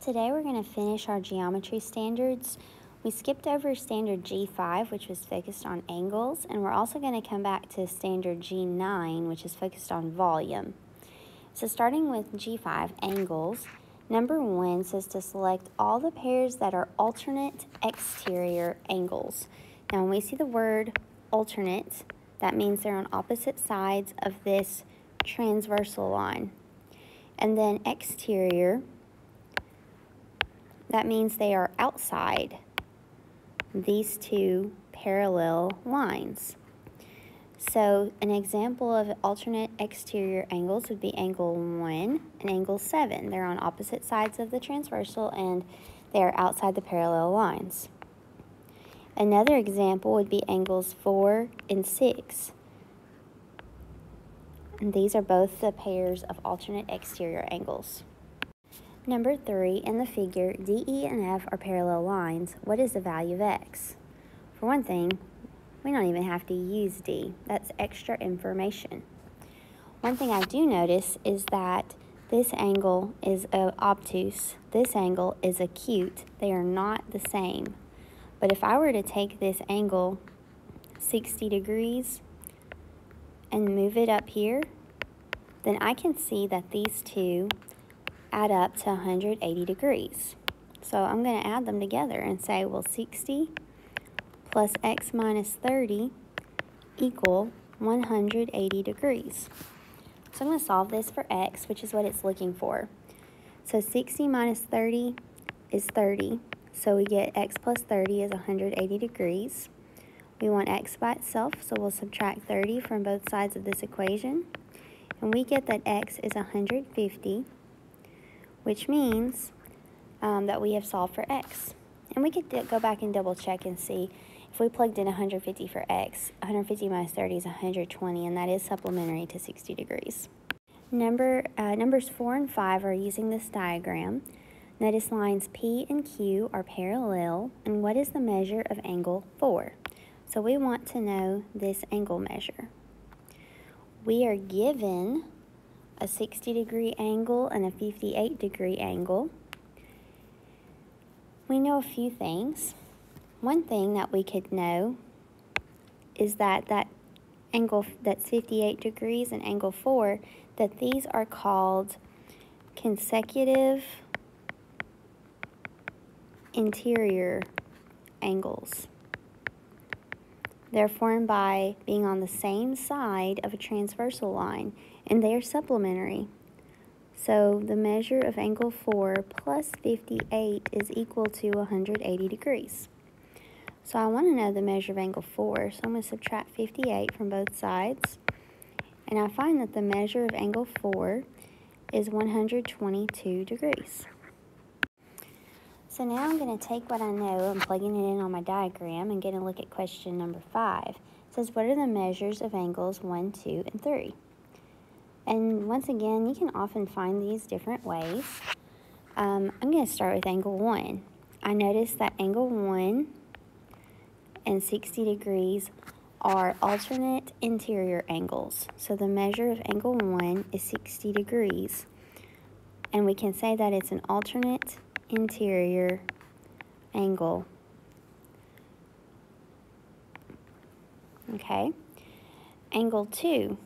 Today we're going to finish our geometry standards. We skipped over standard G5, which was focused on angles, and we're also going to come back to standard G9, which is focused on volume. So starting with G5, angles, number one says to select all the pairs that are alternate exterior angles. Now when we see the word alternate, that means they're on opposite sides of this transversal line. And then exterior, that means they are outside these two parallel lines. So an example of alternate exterior angles would be angle 1 and angle 7. They're on opposite sides of the transversal and they are outside the parallel lines. Another example would be angles 4 and 6. And these are both the pairs of alternate exterior angles. Number 3, in the figure, D, E, and F are parallel lines. What is the value of x? For one thing, we don't even have to use D. That's extra information. One thing I do notice is that this angle is obtuse. This angle is acute. They are not the same. But if I were to take this angle 60 degrees and move it up here, then I can see that these two add up to 180 degrees. So I'm going to add them together and say, well, 60 plus x minus 30 equal 180 degrees. So I'm going to solve this for x, which is what it's looking for. So 60 minus 30 is 30. So we get x plus 30 is 180 degrees. We want x by itself, so we'll subtract 30 from both sides of this equation. And we get that x is 150 which means um, that we have solved for x. And we could go back and double check and see if we plugged in 150 for x, 150 minus 30 is 120, and that is supplementary to 60 degrees. Number, uh, numbers 4 and 5 are using this diagram. Notice lines P and Q are parallel, and what is the measure of angle 4? So we want to know this angle measure. We are given a 60 degree angle and a 58 degree angle. We know a few things. One thing that we could know is that that angle that's 58 degrees and angle 4, that these are called consecutive interior angles. They're formed by being on the same side of a transversal line, and they are supplementary. So the measure of angle 4 plus 58 is equal to 180 degrees. So I want to know the measure of angle 4, so I'm going to subtract 58 from both sides. And I find that the measure of angle 4 is 122 degrees. So now I'm going to take what I know and plugging it in on my diagram and get a look at question number 5. It says, what are the measures of angles 1, 2, and 3? And once again, you can often find these different ways. Um, I'm going to start with angle 1. I notice that angle 1 and 60 degrees are alternate interior angles. So the measure of angle 1 is 60 degrees. And we can say that it's an alternate interior angle. Okay. Angle 2.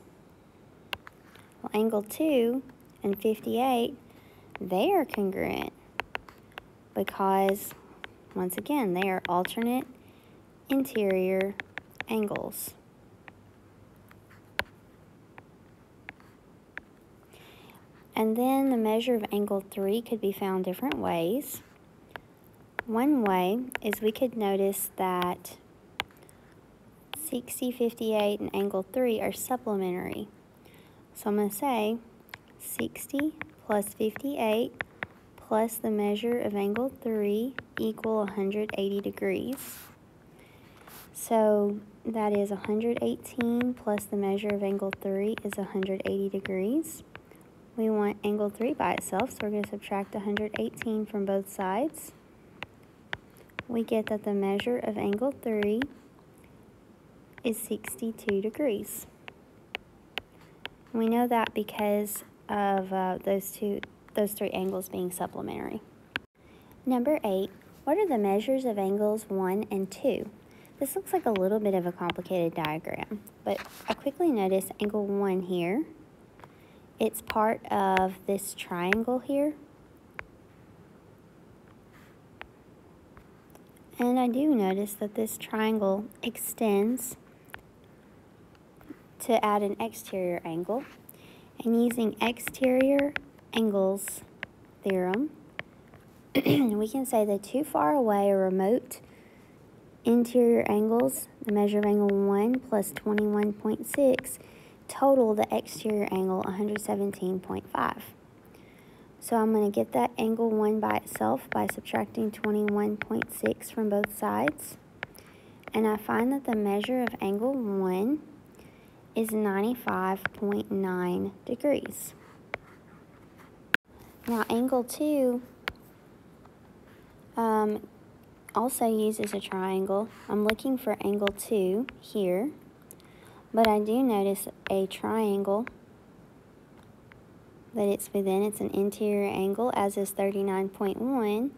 Well, angle 2 and 58, they are congruent because, once again, they are alternate interior angles. And then the measure of angle 3 could be found different ways. One way is we could notice that 60, 58, and angle 3 are supplementary. So I'm going to say 60 plus 58 plus the measure of angle 3 equal 180 degrees. So that is 118 plus the measure of angle 3 is 180 degrees. We want angle 3 by itself, so we're going to subtract 118 from both sides. We get that the measure of angle 3 is 62 degrees. We know that because of uh, those two, those three angles being supplementary. Number 8. What are the measures of angles 1 and 2? This looks like a little bit of a complicated diagram, but I quickly notice angle 1 here. It's part of this triangle here. And I do notice that this triangle extends to add an exterior angle. And using exterior angles theorem, we can say the too far away or remote interior angles, the measure of angle 1 plus 21.6, total the exterior angle 117.5. So I'm going to get that angle 1 by itself by subtracting 21.6 from both sides. And I find that the measure of angle 1 is 95.9 degrees. Now angle 2 um, also uses a triangle. I'm looking for angle 2 here, but I do notice a triangle that it's within. It's an interior angle, as is 39.1.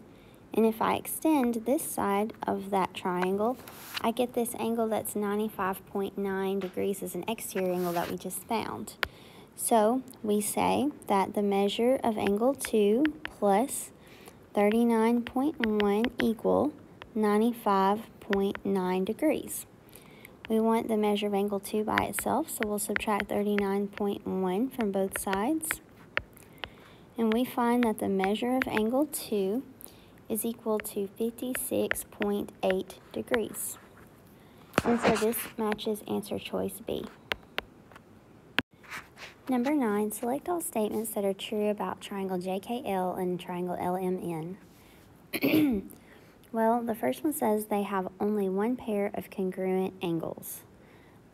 And if I extend this side of that triangle, I get this angle that's 95.9 degrees as an exterior angle that we just found. So we say that the measure of angle 2 plus 39.1 equal 95.9 degrees. We want the measure of angle 2 by itself, so we'll subtract 39.1 from both sides and we find that the measure of angle 2 is equal to 56.8 degrees. And so this matches answer choice B. Number 9, select all statements that are true about triangle JKL and triangle LMN. well, the first one says they have only one pair of congruent angles.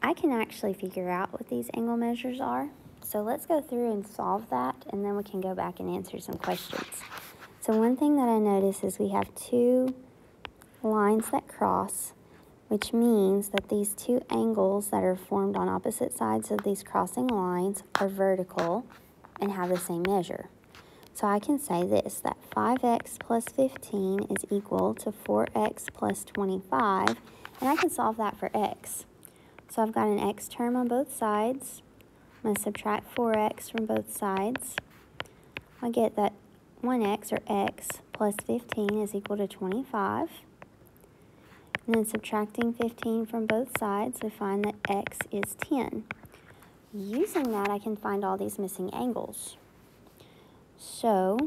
I can actually figure out what these angle measures are. So let's go through and solve that, and then we can go back and answer some questions. So one thing that I notice is we have two lines that cross, which means that these two angles that are formed on opposite sides of these crossing lines are vertical and have the same measure. So I can say this, that 5x plus 15 is equal to 4x plus 25, and I can solve that for x. So I've got an x term on both sides, I'm going to subtract 4x from both sides. I get that 1x, or x, plus 15 is equal to 25. And then subtracting 15 from both sides, we find that x is 10. Using that, I can find all these missing angles. So,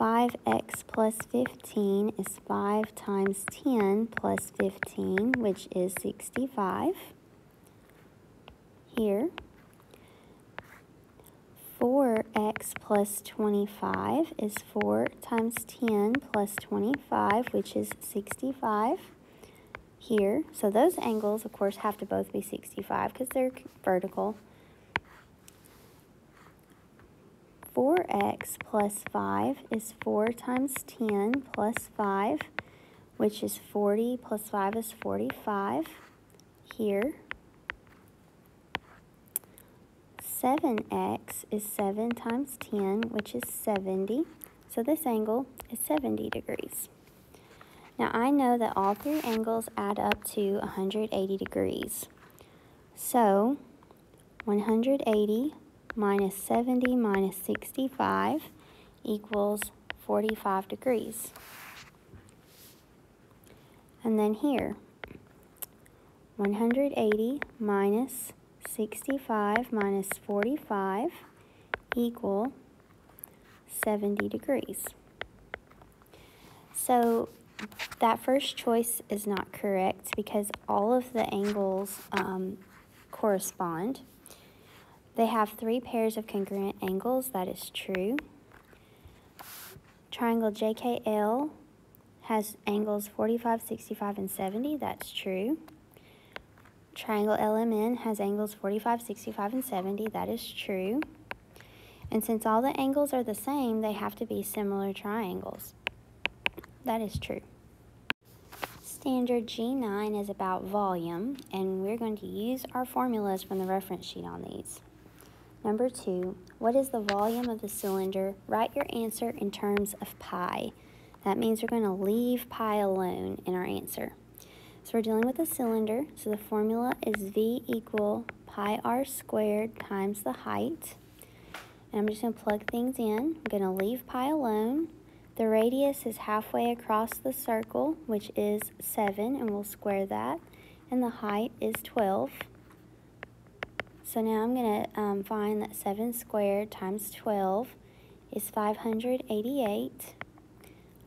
5x plus 15 is 5 times 10 plus 15, which is 65 here. 4x plus 25 is 4 times 10 plus 25, which is 65 here. So those angles, of course, have to both be 65 because they're vertical. 4x plus 5 is 4 times 10 plus 5, which is 40 plus 5 is 45 here. 7x is 7 times 10, which is 70. So this angle is 70 degrees. Now I know that all three angles add up to 180 degrees. So 180 minus 70 minus 65 equals 45 degrees. And then here, 180 minus 65 minus 45 equal 70 degrees. So that first choice is not correct because all of the angles um, correspond. They have three pairs of congruent angles, that is true. Triangle JKL has angles 45, 65, and 70, that's true. Triangle LMN has angles 45, 65, and 70. That is true. And since all the angles are the same, they have to be similar triangles. That is true. Standard G9 is about volume, and we're going to use our formulas from the reference sheet on these. Number two, what is the volume of the cylinder? Write your answer in terms of pi. That means we're going to leave pi alone in our answer. So we're dealing with a cylinder, so the formula is V equal pi r squared times the height. And I'm just going to plug things in. I'm going to leave pi alone. The radius is halfway across the circle, which is 7, and we'll square that. And the height is 12. So now I'm going to um, find that 7 squared times 12 is 588.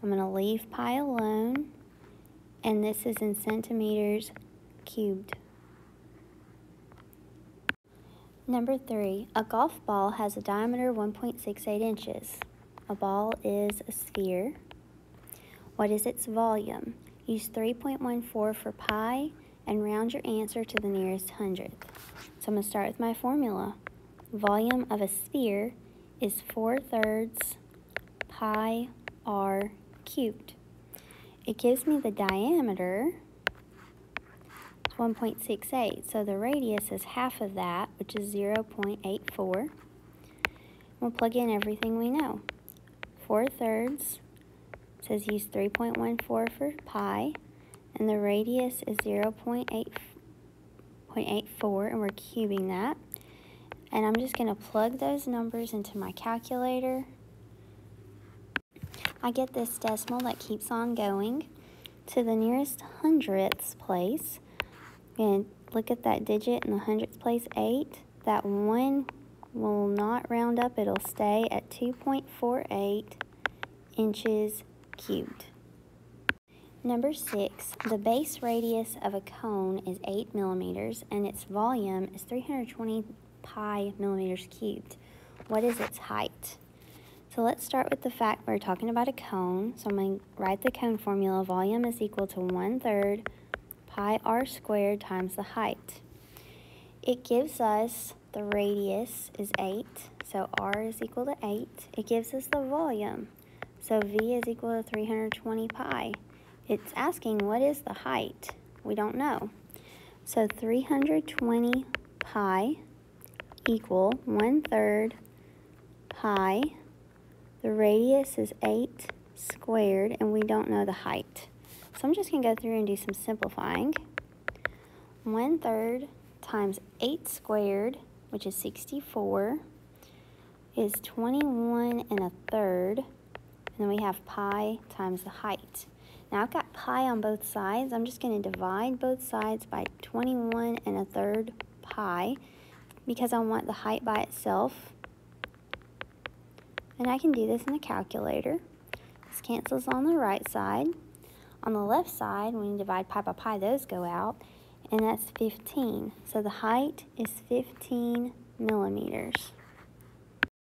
I'm going to leave pi alone, and this is in centimeters cubed. Number 3. A golf ball has a diameter 1.68 inches. A ball is a sphere. What is its volume? Use 3.14 for pi and round your answer to the nearest hundredth. So I'm going to start with my formula. Volume of a sphere is 4 thirds pi r cubed. It gives me the diameter, 1.68, so the radius is half of that, which is 0.84. We'll plug in everything we know. 4 thirds says use 3.14 for pi, and the radius is 0.84, and we're cubing that. And I'm just going to plug those numbers into my calculator. I get this decimal that keeps on going to the nearest hundredths place. And look at that digit in the hundredths place, 8. That 1 will not round up, it'll stay at 2.48 inches cubed. Number six, the base radius of a cone is 8 millimeters and its volume is 320 pi millimeters cubed. What is its height? So let's start with the fact we're talking about a cone. So I'm going to write the cone formula. Volume is equal to 1 third pi r squared times the height. It gives us the radius is 8, so r is equal to 8. It gives us the volume, so v is equal to 320 pi. It's asking what is the height? We don't know. So 320 pi equal 1 third pi. The radius is 8 squared, and we don't know the height. So I'm just going to go through and do some simplifying. 1 third times 8 squared, which is 64, is 21 and a third. And then we have pi times the height. Now I've got pi on both sides. I'm just going to divide both sides by 21 and a third pi because I want the height by itself. And I can do this in the calculator. This cancels on the right side. On the left side, when you divide pi by pi, those go out and that's 15. So the height is 15 millimeters.